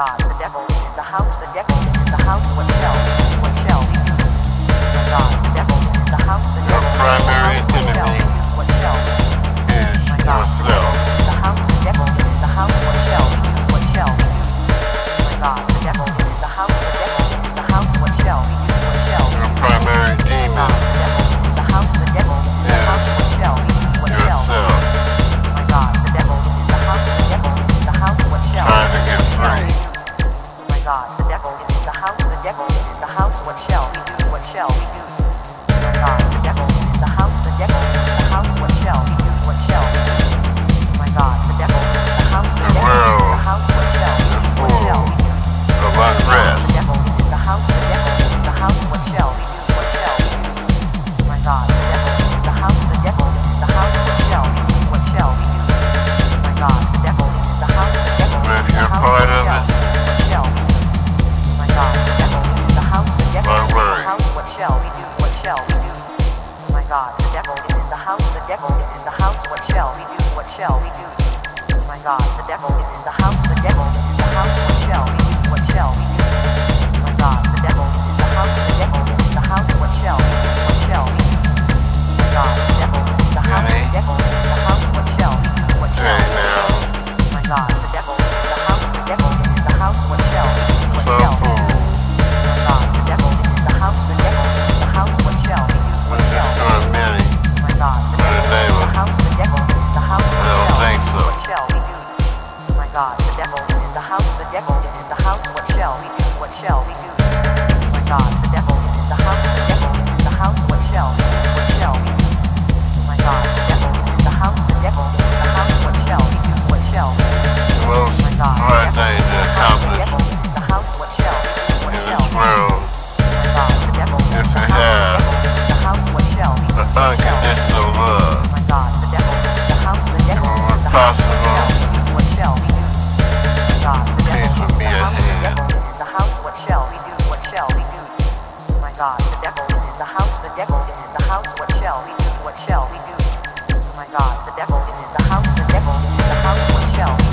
God, the devil, the house, the devil, the house, what shall, what shall? God, the devil, the house, the devil, the primary enemy. What hell. devil is in the house, what shall we do, what shall we do? Oh my god, the devil is in the house, the devil is in the house, what shall we do, what shall we do? Oh my god, the devil is in the house, the devil is in the house, what shall we do, what shall we do? unconditional love. My God, the devil is in the house, the devil is in the house. What shall we do? What shall we do? My God, the devil is in the house, the devil is in the house. What shall we do? What shall we do? My God, the devil is in the house, the devil is in the house. What shall we do?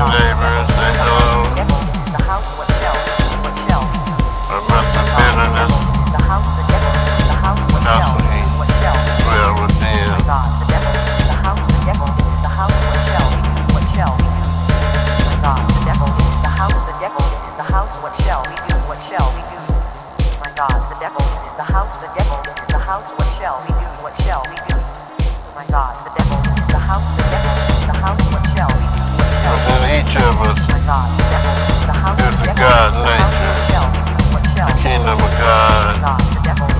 The house the devil. The house the devil. The house, Oh my God, the devil. The house, the devil. The house, what shall we do? What shall we do? Oh my God, the devil. The house, the devil. The house, what shall we do? What shall we do? Oh my God, the devil. The house, the devil. The house, what shall we do? Within each of us is a God nature, the kingdom of God.